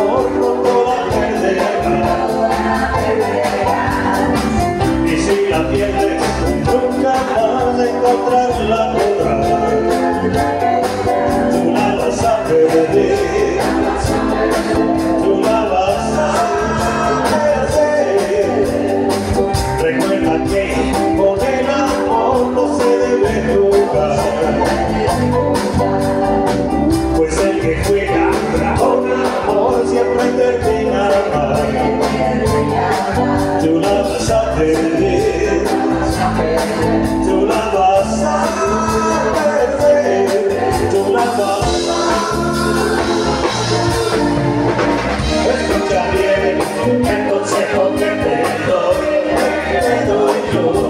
Porque todo pierde, todo pierde, y si la pierdes nunca más encontrarás otra. No la vas a perder, no la vas a perder. Recuerda que con el amor no se debe nunca. Tú la vas a perder, tú la vas a perder. Escucha bien el consejo que te doy, te doy yo.